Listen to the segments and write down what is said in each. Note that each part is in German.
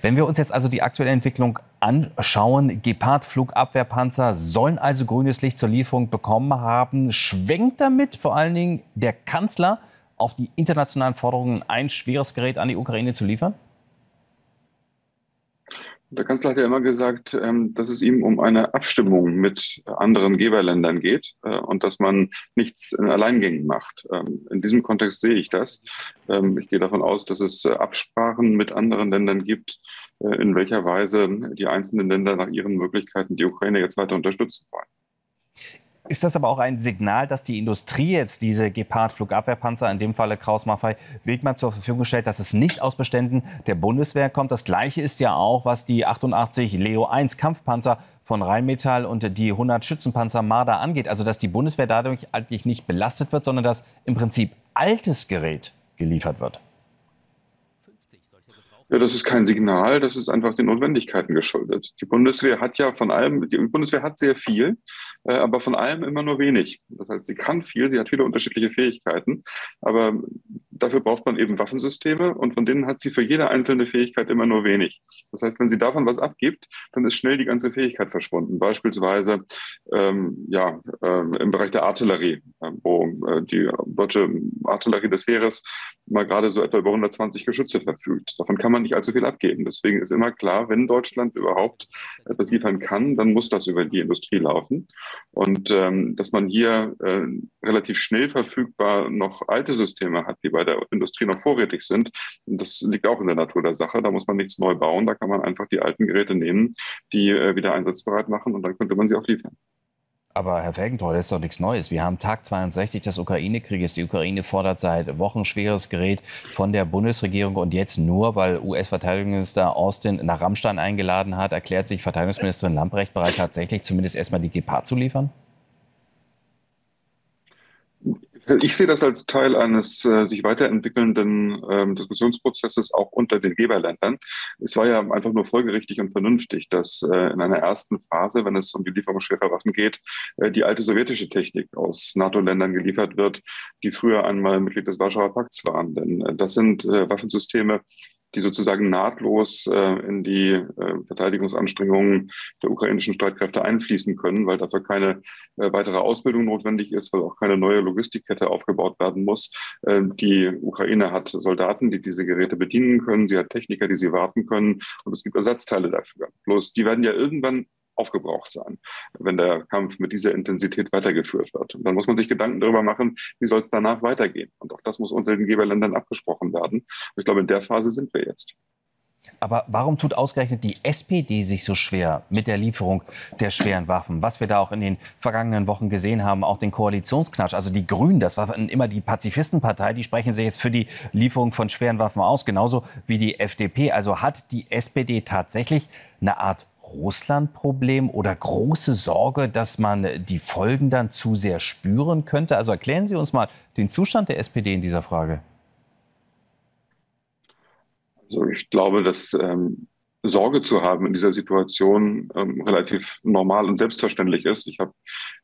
Wenn wir uns jetzt also die aktuelle Entwicklung anschauen, Gepard-Flugabwehrpanzer sollen also grünes Licht zur Lieferung bekommen haben. Schwenkt damit vor allen Dingen der Kanzler auf die internationalen Forderungen, ein schweres Gerät an die Ukraine zu liefern? Der Kanzler hat ja immer gesagt, ähm, dass es ihm um eine Abstimmung mit anderen Geberländern geht äh, und dass man nichts in Alleingängen macht. Ähm, in diesem Kontext sehe ich das. Ähm, ich gehe davon aus, dass es äh, Absprachen mit anderen Ländern gibt, äh, in welcher Weise die einzelnen Länder nach ihren Möglichkeiten die Ukraine jetzt weiter unterstützen wollen. Ist das aber auch ein Signal, dass die Industrie jetzt diese Gepard-Flugabwehrpanzer, in dem Falle Kraus-Maffei, Wegmann zur Verfügung stellt, dass es nicht aus Beständen der Bundeswehr kommt? Das Gleiche ist ja auch, was die 88 Leo 1 Kampfpanzer von Rheinmetall und die 100 Schützenpanzer Marder angeht. Also, dass die Bundeswehr dadurch eigentlich nicht belastet wird, sondern dass im Prinzip altes Gerät geliefert wird. Ja, das ist kein Signal, das ist einfach den Notwendigkeiten geschuldet. Die Bundeswehr hat ja von allem, die Bundeswehr hat sehr viel, äh, aber von allem immer nur wenig. Das heißt, sie kann viel, sie hat viele unterschiedliche Fähigkeiten, aber dafür braucht man eben Waffensysteme und von denen hat sie für jede einzelne Fähigkeit immer nur wenig. Das heißt, wenn sie davon was abgibt, dann ist schnell die ganze Fähigkeit verschwunden. Beispielsweise ähm, ja, ähm, im Bereich der Artillerie, äh, wo äh, die deutsche Artillerie des Heeres mal gerade so etwa über 120 Geschütze verfügt. Davon kann man nicht allzu viel abgeben. Deswegen ist immer klar, wenn Deutschland überhaupt etwas liefern kann, dann muss das über die Industrie laufen. Und ähm, dass man hier äh, relativ schnell verfügbar noch alte Systeme hat, die bei der Industrie noch vorrätig sind, das liegt auch in der Natur der Sache. Da muss man nichts neu bauen. Da kann man einfach die alten Geräte nehmen, die äh, wieder einsatzbereit machen und dann könnte man sie auch liefern. Aber Herr Felgentreu, das ist doch nichts Neues. Wir haben Tag 62 des Ukraine-Krieges. Die Ukraine fordert seit Wochen schweres Gerät von der Bundesregierung. Und jetzt nur, weil US-Verteidigungsminister Austin nach Rammstein eingeladen hat, erklärt sich Verteidigungsministerin Lamprecht bereit, tatsächlich zumindest erstmal die Gepard zu liefern? Ich sehe das als Teil eines äh, sich weiterentwickelnden ähm, Diskussionsprozesses auch unter den Geberländern. Es war ja einfach nur folgerichtig und vernünftig, dass äh, in einer ersten Phase, wenn es um die Lieferung schwerer Waffen geht, äh, die alte sowjetische Technik aus NATO-Ländern geliefert wird, die früher einmal Mitglied des Warschauer Pakts waren. Denn äh, das sind äh, Waffensysteme, die sozusagen nahtlos äh, in die äh, Verteidigungsanstrengungen der ukrainischen Streitkräfte einfließen können, weil dafür keine äh, weitere Ausbildung notwendig ist, weil auch keine neue Logistikkette aufgebaut werden muss. Äh, die Ukraine hat Soldaten, die diese Geräte bedienen können. Sie hat Techniker, die sie warten können. Und es gibt Ersatzteile dafür. Bloß die werden ja irgendwann aufgebraucht sein, wenn der Kampf mit dieser Intensität weitergeführt wird. Und dann muss man sich Gedanken darüber machen, wie soll es danach weitergehen. Und auch das muss unter den Geberländern abgesprochen werden. Und ich glaube, in der Phase sind wir jetzt. Aber warum tut ausgerechnet die SPD sich so schwer mit der Lieferung der schweren Waffen? Was wir da auch in den vergangenen Wochen gesehen haben, auch den Koalitionsknatsch. Also die Grünen, das war immer die Pazifistenpartei, die sprechen sich jetzt für die Lieferung von schweren Waffen aus, genauso wie die FDP. Also hat die SPD tatsächlich eine Art Russland-Problem oder große Sorge, dass man die Folgen dann zu sehr spüren könnte? Also erklären Sie uns mal den Zustand der SPD in dieser Frage. Also ich glaube, dass ähm, Sorge zu haben in dieser Situation ähm, relativ normal und selbstverständlich ist. Ich habe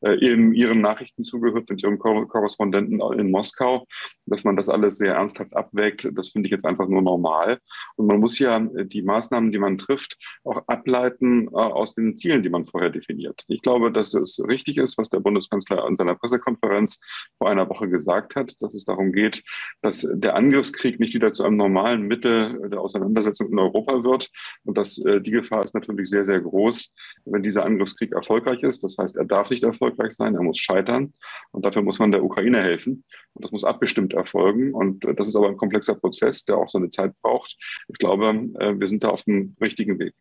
äh, eben Ihren Nachrichten zugehört und Ihrem Kor Korrespondenten in Moskau, dass man das alles sehr ernsthaft abwägt. Das finde ich jetzt einfach nur normal. Und man muss ja die Maßnahmen, die man trifft, auch ableiten äh, aus den Zielen, die man vorher definiert. Ich glaube, dass es richtig ist, was der Bundeskanzler an seiner Pressekonferenz vor einer Woche gesagt hat, dass es darum geht, dass der Angriffskrieg nicht wieder zu einem normalen Mittel der Auseinandersetzung in Europa wird, und das, äh, die Gefahr ist natürlich sehr, sehr groß, wenn dieser Angriffskrieg erfolgreich ist. Das heißt, er darf nicht erfolgreich sein, er muss scheitern. Und dafür muss man der Ukraine helfen. Und das muss abbestimmt erfolgen. Und äh, das ist aber ein komplexer Prozess, der auch seine Zeit braucht. Ich glaube, äh, wir sind da auf dem richtigen Weg.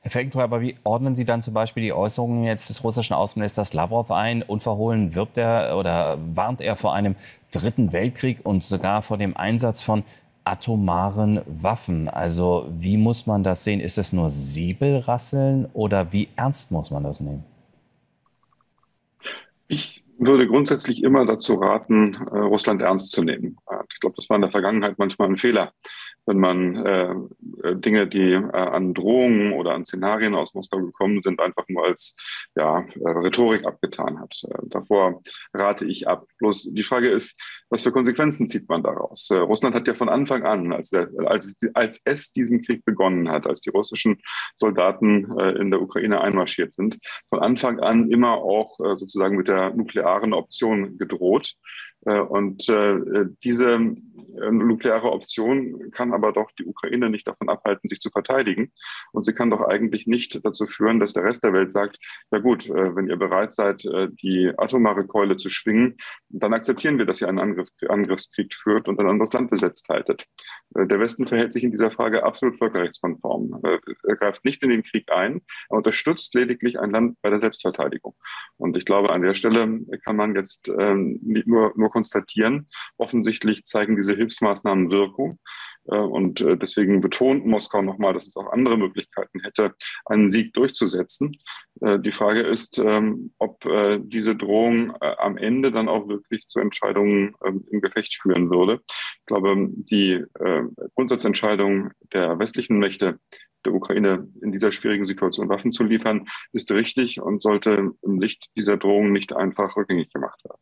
Herr Felgentreu, aber wie ordnen Sie dann zum Beispiel die Äußerungen jetzt des russischen Außenministers Lavrov ein? Unverhohlen wirbt er oder warnt er vor einem dritten Weltkrieg und sogar vor dem Einsatz von atomaren Waffen. Also wie muss man das sehen? Ist es nur Säbelrasseln oder wie ernst muss man das nehmen? Ich würde grundsätzlich immer dazu raten, äh, Russland ernst zu nehmen. Ich glaube, das war in der Vergangenheit manchmal ein Fehler, wenn man äh, Dinge, die äh, an Drohungen oder an Szenarien aus Moskau gekommen sind, einfach nur als ja, äh, Rhetorik abgetan hat. Äh, davor rate ich ab. Bloß die Frage ist, was für Konsequenzen zieht man daraus? Äh, Russland hat ja von Anfang an, als, der, als, als es diesen Krieg begonnen hat, als die russischen Soldaten äh, in der Ukraine einmarschiert sind, von Anfang an immer auch äh, sozusagen mit der nuklearen Option gedroht. Äh, und äh, diese nukleare Option kann aber doch die Ukraine nicht davon abhalten, sich zu verteidigen. Und sie kann doch eigentlich nicht dazu führen, dass der Rest der Welt sagt, ja gut, wenn ihr bereit seid, die atomare Keule zu schwingen, dann akzeptieren wir, dass ihr einen Angriff, Angriffskrieg führt und ein anderes Land besetzt haltet. Der Westen verhält sich in dieser Frage absolut völkerrechtskonform. Er greift nicht in den Krieg ein, er unterstützt lediglich ein Land bei der Selbstverteidigung. Und ich glaube, an der Stelle kann man jetzt ähm, nur, nur konstatieren, offensichtlich zeigen diese Hilfsmaßnahmen Wirkung. Äh, und äh, deswegen betont Moskau nochmal, dass es auch andere Möglichkeiten hätte, einen Sieg durchzusetzen. Äh, die Frage ist, ähm, ob diese Drohung am Ende dann auch wirklich zu Entscheidungen ähm, im Gefecht führen würde. Ich glaube, die Grundsatzentscheidung der westlichen Mächte, der Ukraine in dieser schwierigen Situation Waffen zu liefern, ist richtig und sollte im Licht dieser Drohung nicht einfach rückgängig gemacht werden.